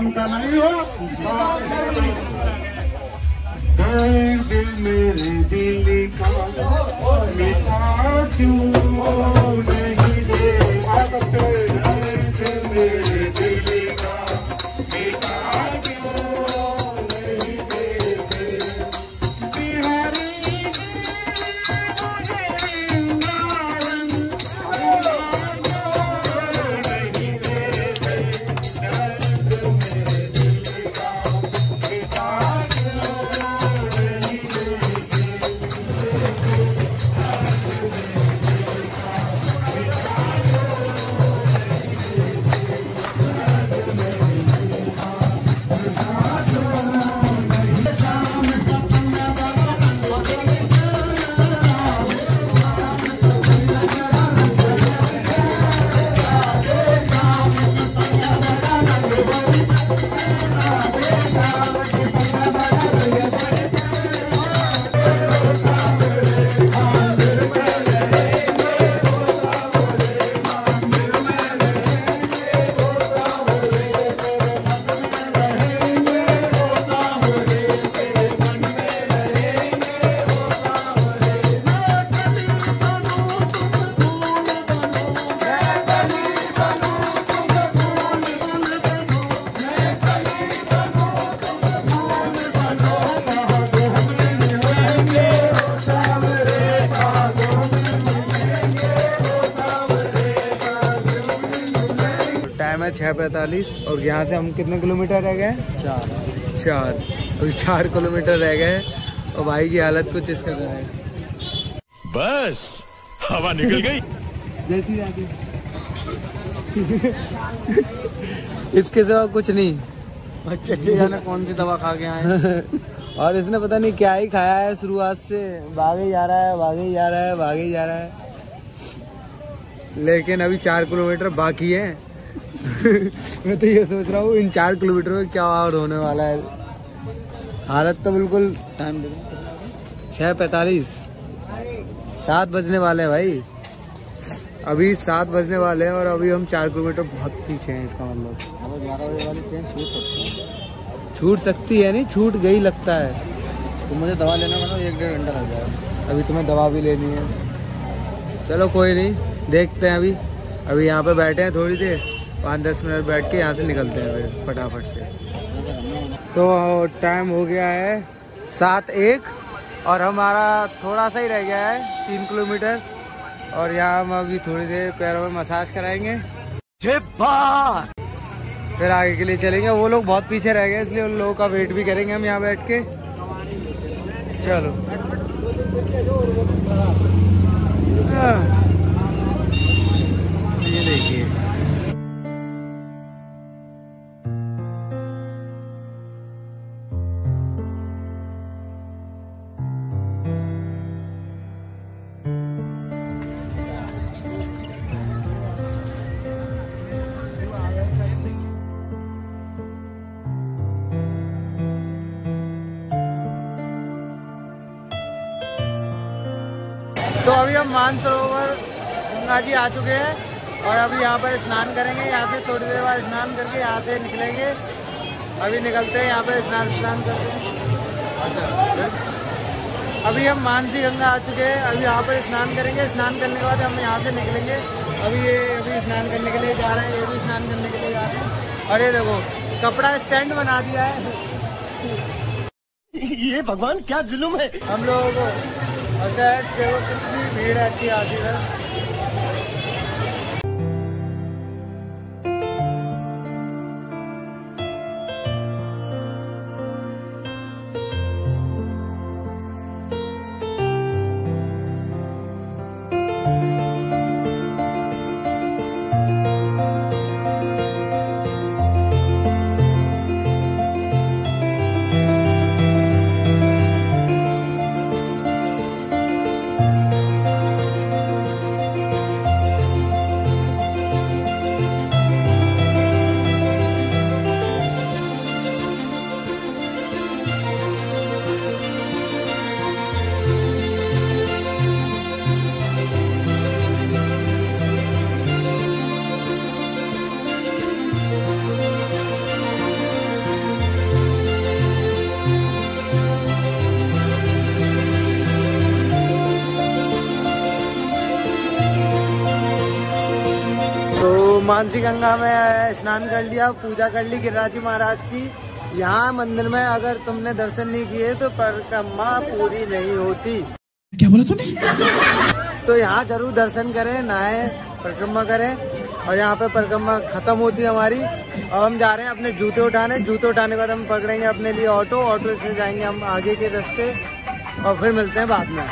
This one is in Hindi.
काम का नहीं हो। दिल मेरे दिल का मिटा क्यों? छः पैंतालीस और यहाँ से हम कितने किलोमीटर रह गए? चार। चार। अभी चार किलोमीटर रह गए और भाई की हालत कुछ इस तरह है। बस हवा निकल गई। जैसी इसके सिवा कुछ नहीं। अच्छे अच्छे जाने कौन सी दवा खा के आए और इसने पता नहीं क्या ही खाया है शुरुआत से। भागे ही जा रहा है भागे ही जा रहा है भागे जा रहा है। लेकिन अभी चार किलोमीटर बाकी है। मैं तो ये सोच रहा हूँ इन चार किलोमीटर में क्या और होने वाला है? हालत तो बिल्कुल टाइम छः पैंतालीस। सात बजने वाले हैं भाई। अभी सात बजने वाले हैं और अभी हम चार किलोमीटर बहुत पीछे हैं इसका मतलब। ग्यारह बजे वाली ट्रेन छूट सकती है। छूट सकती है नहीं छूट गई लगता है। तो मुझे दवा लेना मतलब एक डेढ़ घंटा लग जाएगा। अभी तुम्हें दवा भी लेनी है। चलो कोई नहीं देखते हैं अभी। अभी यहाँ पे बैठे हैं थोड़ी देर। पाँच दस मिनट बैठ के यहाँ से निकलते हैं फिर फटाफट से। तो टाइम हो गया है सात एक और हमारा थोड़ा सा ही रह गया है तीन किलोमीटर। और यहाँ हम अभी थोड़ी देर पैरों में मसाज कराएँगे। फिर आगे के लिए चलेंगे। वो लोग बहुत पीछे रह गए इसलिए उन लोगों का वेट भी करेंगे हम यहाँ बैठ के। चलो। तो अभी हम मानसरोवर गंगा जी आ चुके हैं और अभी यहाँ पर स्नान करेंगे यहाँ से थोड़ी देर बाद स्नान करके यहाँ से निकलेंगे। अभी निकलते हैं यहाँ पर स्नान स्नान करके अच्छा अभी हम मानसी गंगा आ चुके हैं अभी यहाँ पर स्नान करेंगे। स्नान करने के बाद हम यहाँ से निकलेंगे। अभी ये अभी स्नान करने के लिए जा रहे हैं ये भी स्नान करने के लिए जा रहे हैं। और ये देखो कपड़ा स्टैंड बना दिया है। ये भगवान क्या जुलुम है? हम लोगों को अच्छा केवल कितनी भीड़ अच्छी आती है? मानसी गंगा में स्नान कर लिया पूजा कर ली गिरिराज महाराज की। यहाँ मंदिर में अगर तुमने दर्शन नहीं किए तो परिक्रमा पूरी नहीं होती। क्या बोला तूने? तो यहाँ ज़रूर दर्शन करें नहाए परिक्रमा करें और यहाँ पे परिक्रमा खत्म होती है हमारी। और हम जा रहे हैं अपने जूते उठाने। जूते उठाने के बाद हम पकड़ेंगे अपने लिए ऑटो ऑटो से जाएँगे हम आगे के रास्ते और फिर मिलते हैं बाद में।